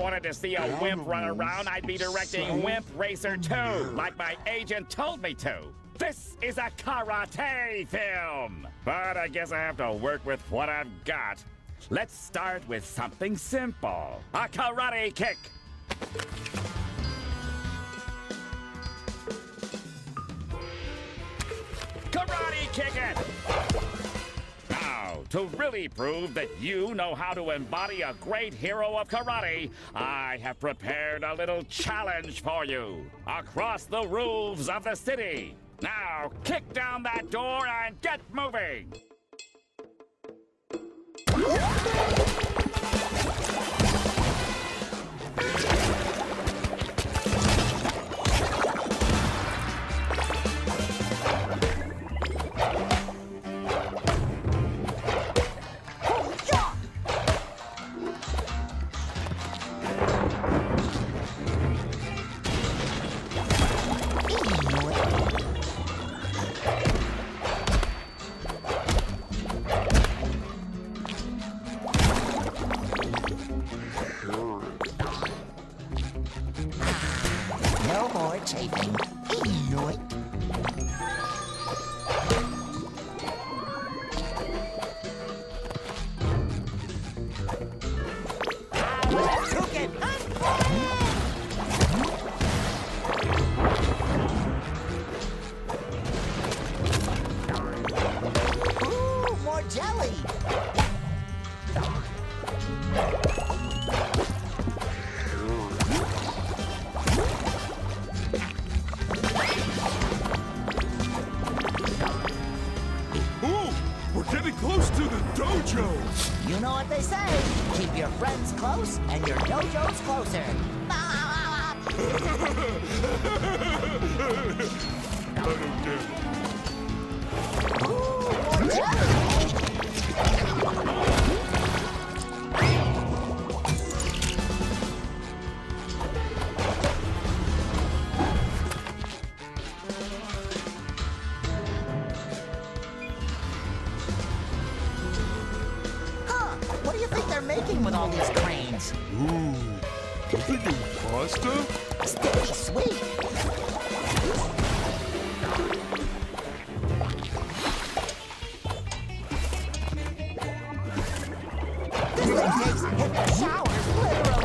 I wanted to see a wimp run around, I'd be directing Wimp Racer 2, like my agent told me to. This is a karate film. But I guess I have to work with what I've got. Let's start with something simple. A karate kick. Karate kick it! To really prove that you know how to embody a great hero of karate, I have prepared a little challenge for you. Across the roofs of the city. Now, kick down that door and get moving! To the dojo. You know what they say. Keep your friends close and your dojos closer. I don't get you think they're making with all these cranes? Ooh, you thinking pasta? Sticky sweet. This thing takes hit the showers, literally.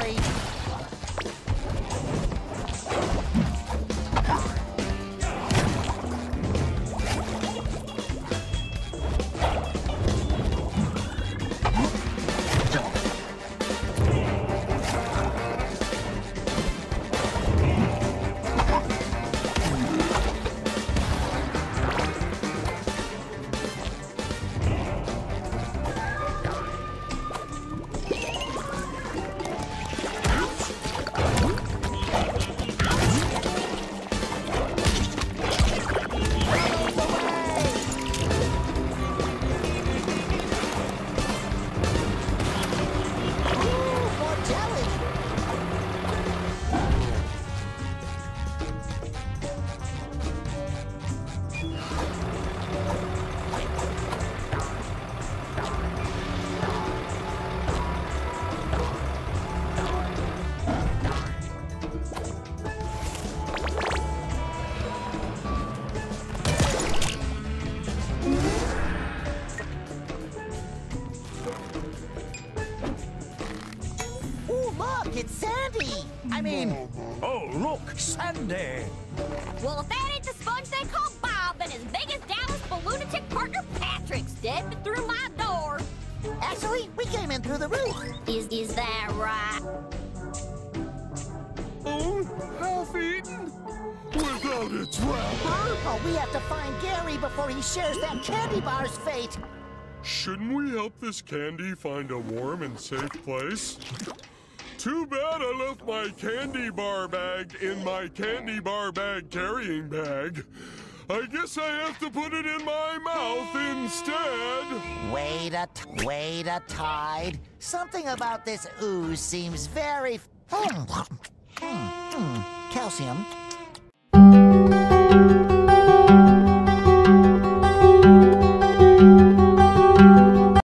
It's Sandy. I mean, Oh, look, Sandy. Well, if that ain't the sponge they call Bob, then his biggest Dallas balloonatic partner Patrick stepped through my door. actually, we came in through the roof. Is is that right? Oh, half eaten? Without its wrapper? Oh, we have to find Gary before he shares that candy bar's fate. Shouldn't we help this candy find a warm and safe place? Too bad I left my candy bar bag in my candy bar bag carrying bag. I guess I have to put it in my mouth instead. Wait a t- wait a tide. Something about this ooze seems very. Hmm, hmm, hmm. Calcium,